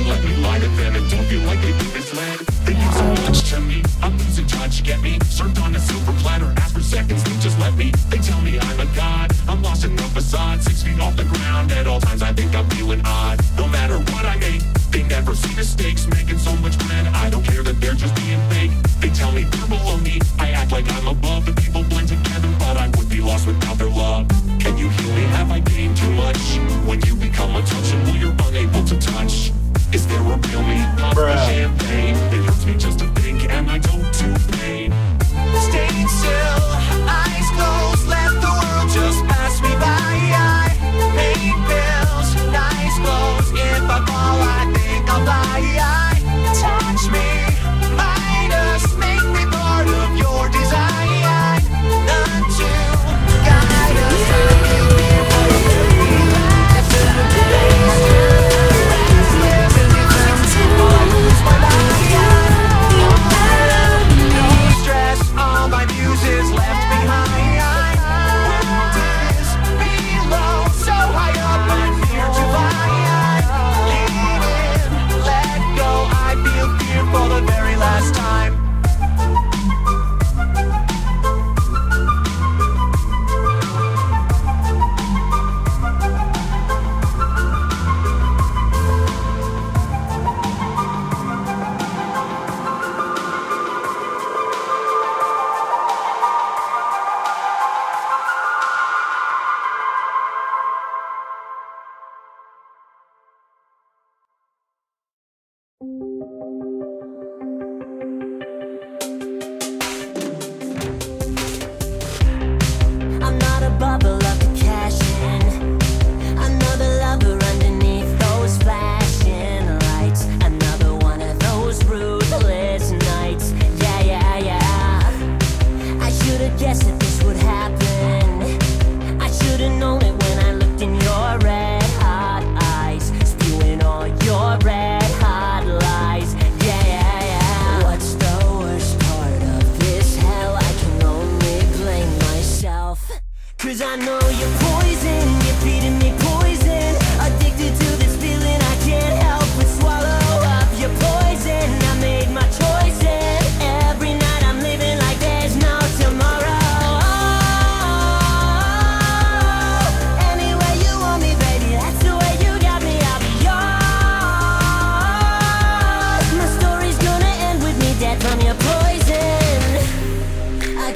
They let me lie to them and don't feel like they've been misled They so much to me, I'm losing touch. get me. Served on a silver platter, ask for seconds, they just let me. They tell me I'm a god, I'm lost in the facade Six feet off the ground, at all times I think I'm feeling odd. No matter what I make, they never see mistakes Making so much bread, I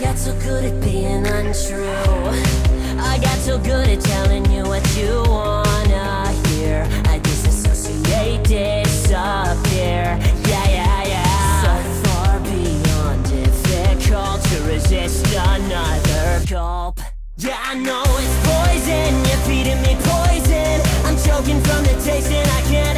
got so good at being untrue. I got so good at telling you what you wanna hear. I disassociated, disappear. Yeah, yeah, yeah. So far beyond difficult to resist another gulp. Yeah, I know it's poison, you're feeding me poison. I'm choking from the taste and I can't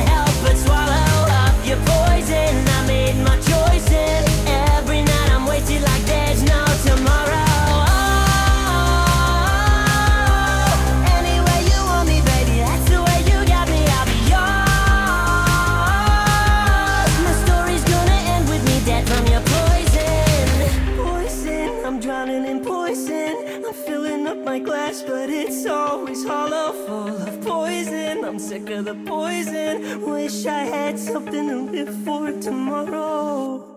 my glass, but it's always hollow Full of poison, I'm sick of the poison. Wish I had something to live for tomorrow.